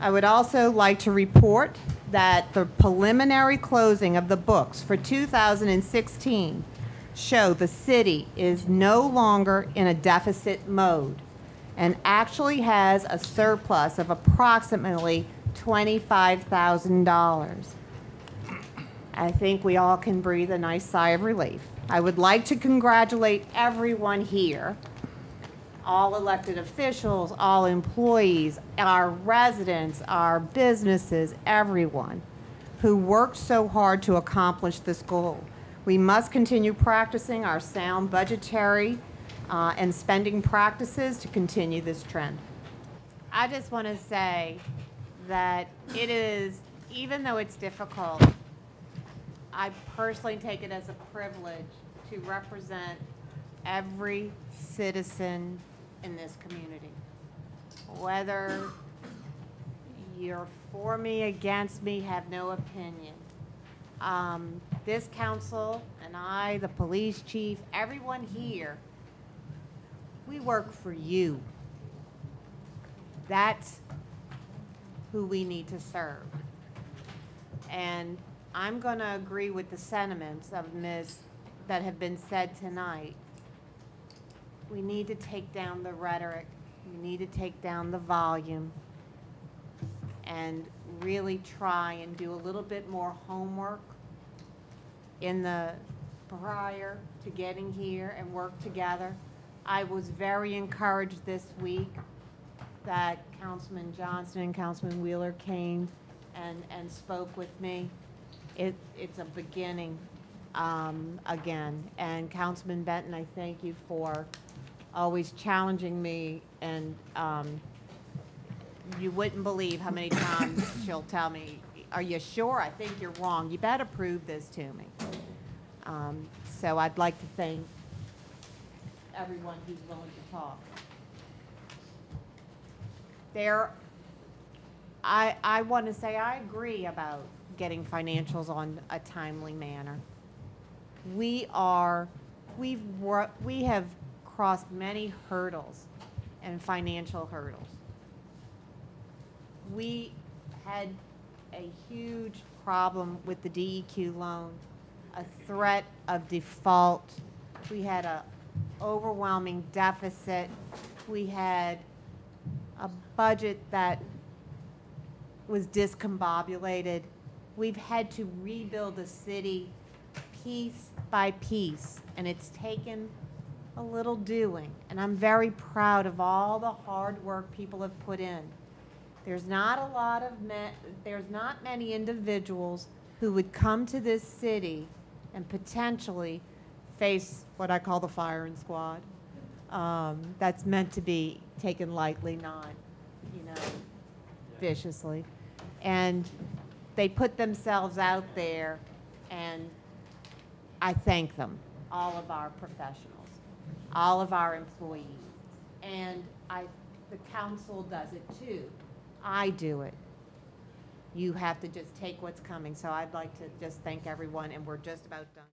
I would also like to report that the preliminary closing of the books for 2016 show the city is no longer in a deficit mode and actually has a surplus of approximately $25,000. I think we all can breathe a nice sigh of relief. I would like to congratulate everyone here, all elected officials, all employees, our residents, our businesses, everyone who worked so hard to accomplish this goal. We must continue practicing our sound budgetary uh, and spending practices to continue this trend. I just want to say that it is, even though it's difficult, I personally take it as a privilege to represent every citizen in this community. Whether you're for me, against me, have no opinion. Um, This council and I, the police chief, everyone here, we work for you. That's who we need to serve. And I'm going to agree with the sentiments of Ms., that have been said tonight. We need to take down the rhetoric. We need to take down the volume and really try and do a little bit more homework in the prior to getting here and work together. I was very encouraged this week that Councilman Johnson and Councilman Wheeler came and, and spoke with me. It, it's a beginning, um, again. And Councilman Benton, I thank you for always challenging me and, um, you wouldn't believe how many times she'll tell me, are you sure? I think you're wrong. You better prove this to me. Um, so I'd like to thank everyone who's willing to talk. There, I, I want to say I agree about getting financials on a timely manner. We are, we've, we have crossed many hurdles and financial hurdles. We had a huge problem with the DEQ loan, a threat of default. We had a overwhelming deficit. We had a budget that was discombobulated. We've had to rebuild the city piece by piece, and it's taken a little doing. And I'm very proud of all the hard work people have put in. There's not a lot of men, there's not many individuals who would come to this city and potentially face what I call the firing squad. Um, that's meant to be taken lightly, not, you know, viciously. And they put themselves out there, and I thank them, all of our professionals, all of our employees. And I, the council does it too. I do it. You have to just take what's coming. So I'd like to just thank everyone, and we're just about done.